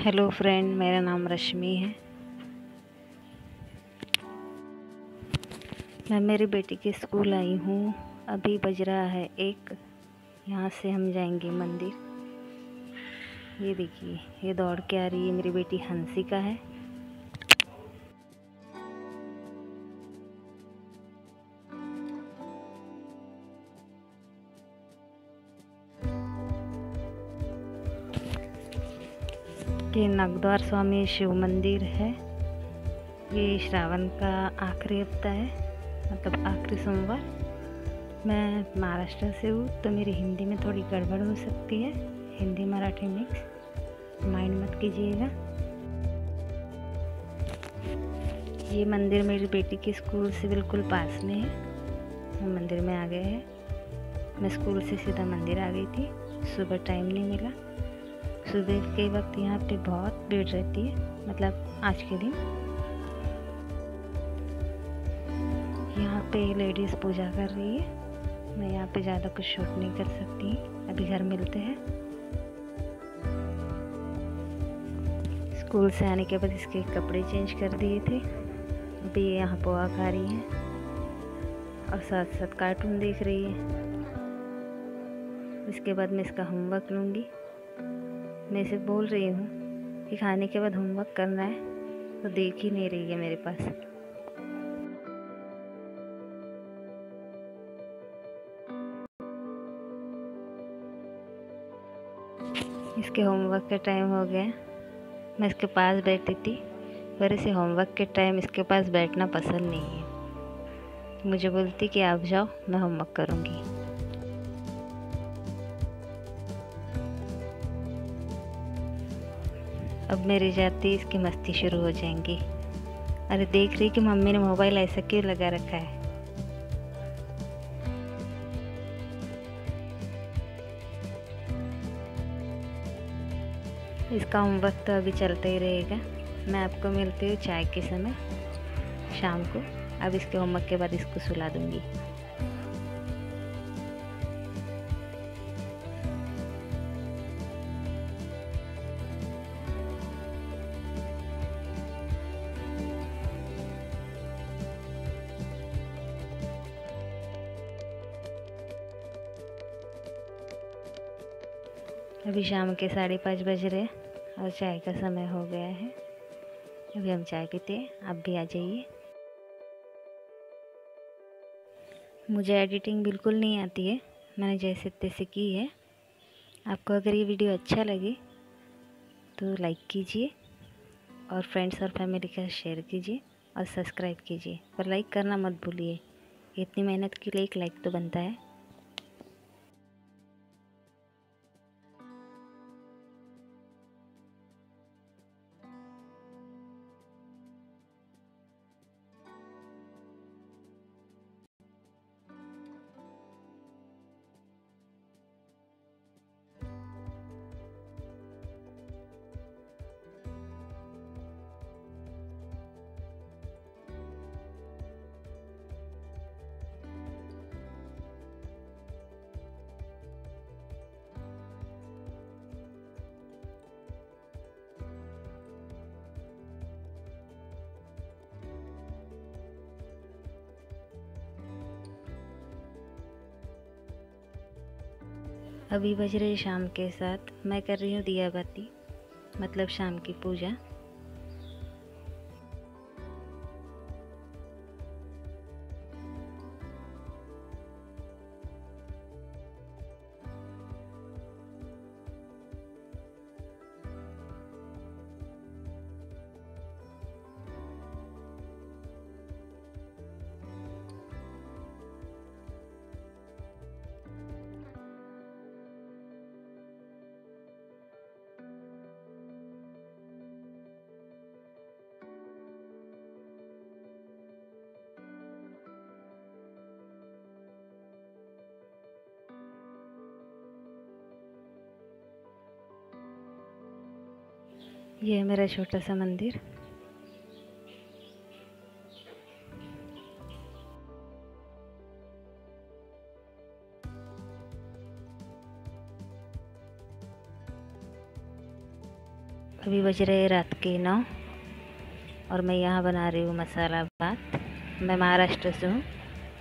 Hello friend मेरा नाम रश्मि है। मैं मेरी बेटी के स्कूल आई हूँ। अभी बज रहा है एक। यहाँ से हम जाएँगे मंदिर। ये देखिए, ये दौड़ के आ रही है मेरी बेटी हंसिका है। ये नागद्वार स्वामी शिव मंदिर है। ये श्रावण का आखिरी हफ़्ता है मतलब आखिरी सोमवार। मैं महाराष्ट्र से हूँ तो मेरी हिंदी में थोड़ी गड़बड़ हो सकती है। हिंदी मराठी मिक्स माइंड मत कीजिएगा। ये मंदिर मेरी बेटी के स्कूल से बिल्कुल पास में है। हम मंदिर में आ गए हैं। मैं स्कूल से सीधा मंदिर आ गई थी, सुबह टाइम नहीं मिला। सुबह के वक्त यहाँ पे बहुत भीड़ रहती है मतलब आज के दिन। यहाँ पे लेडीज़ पूजा कर रही है। मैं यहाँ पे ज़्यादा कुछ शूट नहीं कर सकती अभी घर मिलते हैं। स्कूल से आने के बाद इसके कपड़े चेंज कर दिए थे। अभी यहाँ पोहा खा रही है और साथ साथ कार्टून देख रही है। इसके बाद मैं इसका होमवर्क लूँगी। मैं इसे बोल रही हूँ कि खाने के बाद होमवर्क करना है तो देख ही नहीं रही है मेरे पास। इसके होमवर्क का टाइम हो गया। मैं इसके पास बैठी थी, पर इसे होमवर्क के टाइम इसके पास बैठना पसंद नहीं है। मुझे बोलती कि आप जाओ, मैं होमवर्क करूँगी। अब मेरी जाती इसकी मस्ती शुरू हो जाएँगी। अरे देख रही कि मम्मी ने मोबाइल ऐसा क्यों लगा रखा है? इसका होमवर्क तो अभी चलता ही रहेगा। मैं आपको मिलती हूँ चाय के समय, शाम को। अब इसके होमवर्क के बाद इसको सुला दूँगी। अभी शाम के साढ़े पाँच बज रहे और चाय का समय हो गया है। अभी हम चाय पीते हैं, आप भी आ जाइए। मुझे एडिटिंग बिल्कुल नहीं आती है, मैंने जैसे तैसे की है। आपको अगर ये वीडियो अच्छा लगे तो लाइक कीजिए और फ्रेंड्स और फैमिली का शेयर कीजिए और सब्सक्राइब कीजिए। पर लाइक करना मत भूलिए, इतनी मेहनत के लिए एक लाइक तो बनता है। अभी बज रहे शाम के साथ। मैं कर रही हूँ दिया बाती मतलब शाम की पूजा। ये है मेरा छोटा सा मंदिर। अभी बज रहे रात के नौ और मैं यहाँ बना रही हूँ मसाला भात। मैं महाराष्ट्र से हूँ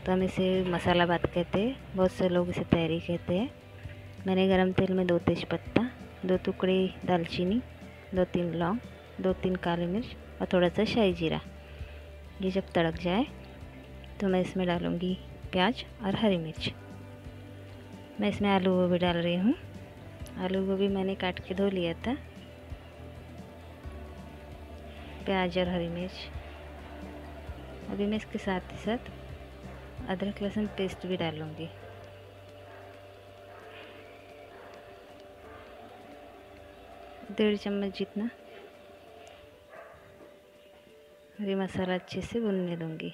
तो हम इसे मसाला भात कहते हैं। बहुत से लोग इसे तहरी कहते हैं। मैंने गरम तेल में दो तेज पत्ता, दो टुकड़े दालचीनी दो तीन लौंग दो तीन काली मिर्च और थोड़ा सा शाही जीरा। ये जब तड़क जाए तो मैं इसमें डालूँगी प्याज और हरी मिर्च। मैं इसमें आलू गोभी डाल रही हूँ। आलू गोभी मैंने काट के धो लिया था। प्याज और हरी मिर्च। अभी मैं इसके साथ ही साथ अदरक लहसुन पेस्ट भी डालूँगी। डेढ़ चम्मच जितना। हरी मसाला अच्छे से भुनने दूँगी।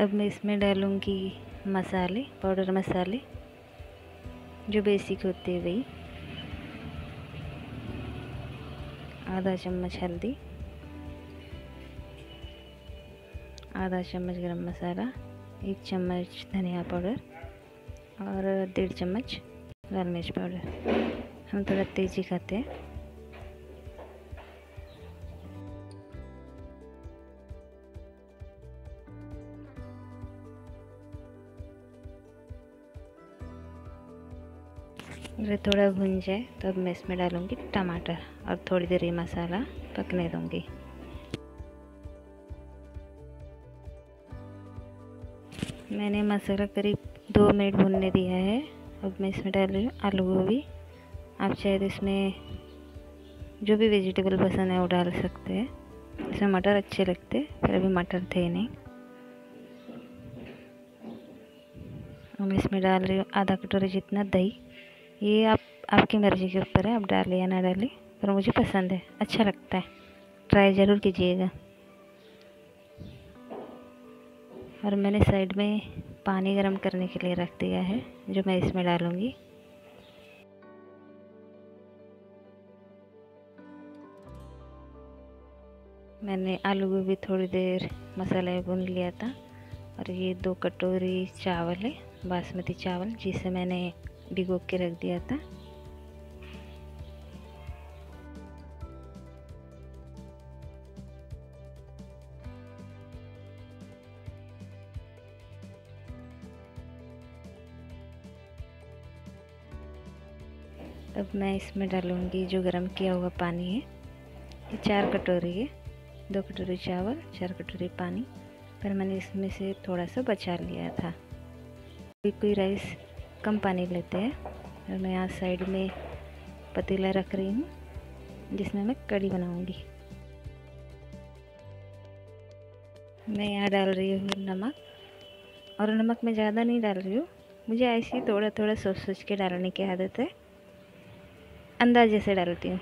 अब मैं इसमें डालूँगी मसाले पाउडर मसाले, जो बेसिक होते हैं वही। आधा चम्मच हल्दी, आधा चम्मच गरम मसाला, एक चम्मच धनिया पाउडर और डेढ़ चम्मच लाल मिर्च पाउडर हम थोड़ा तेज़ी खाते हैं। ये थोड़ा भुन जाए तो अब मैं इसमें डालूँगी टमाटर। और थोड़ी देर ये मसाला पकने दूँगी। मैंने मसाला करीब दो मिनट भुनने दिया है। अब मैं इसमें डाल रही हूँ आलू गोभी। आप चाहे तो इसमें जो भी वेजिटेबल पसंद है वो डाल सकते हैं। इसमें मटर अच्छे लगते हैं फिर अभी मटर थे नहीं। मैं इसमें डाल रही हूँ आधा कटोरी जितना दही। ये आप, आपकी मर्ज़ी के ऊपर है, आप डालें या ना डालें पर मुझे पसंद है अच्छा लगता है। ट्राई ज़रूर कीजिएगा। और मैंने साइड में पानी गर्म करने के लिए रख दिया है, जो मैं इसमें डालूँगी। मैंने आलू गोभी थोड़ी देर मसाला भून लिया था, और ये दो कटोरी चावल है, बासमती चावल, जिसे मैंने भिगो के रख दिया था। अब मैं इसमें डालूँगी जो गरम किया हुआ पानी है, ये चार कटोरी है, दो कटोरी चावल, चार कटोरी पानी, पर मैंने इसमें से थोड़ा सा बचा लिया था। कोई कोई राइस कम पानी लेते हैं। और मैं यहाँ साइड में पतीला रख रही हूँ, जिसमें मैं कड़ी बनाऊँगी। मैं यहाँ डाल रही हूँ नमक, और नमक मैं ज़्यादा नहीं डाल रही हूँ। मुझे ऐसे ही थोड़ा थोड़ा सोच सोच के डालने की आदत है। अंदाजे से डालती हूँ।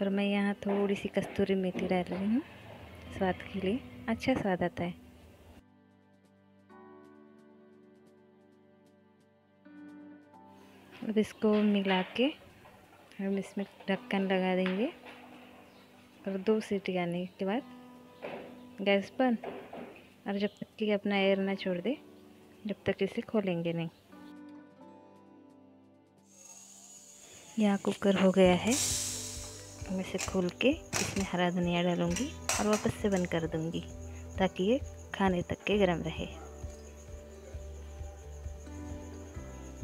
और मैं यहाँ थोड़ी सी कस्तूरी मेथी डाल रही हूँ, स्वाद के लिए। अच्छा स्वाद आता है। अब इसको मिला के हम इसमें ढक्कन लगा देंगे और दो सीटी आने के बाद गैस पर और जब तक कि अपना एयर ना छोड़ दे, जब तक इसे खोलेंगे नहीं। यहाँ कुकर हो गया है। मैं इसे खोल के इसमें हरा धनिया डालूँगी और वापस से बंद कर दूँगी, ताकि ये खाने तक के गर्म रहे।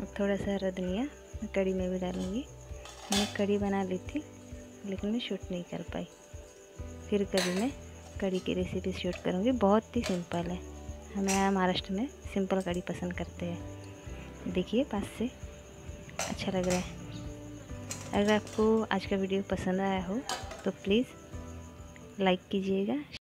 अब थोड़ा सा हरा धनिया मैं कड़ी में भी डालूँगी। मैंने कड़ी बना ली थी, लेकिन मैं शूट नहीं कर पाई। फिर कभी मैं कड़ी की रेसिपी शूट करूँगी। बहुत ही सिंपल है। हमें यहाँ महाराष्ट्र में सिंपल कड़ी पसंद करते हैं। देखिए, पास से अच्छा लग रहा है। अगर आपको आज का वीडियो पसंद आया हो तो प्लीज़ लाइक कीजिएगा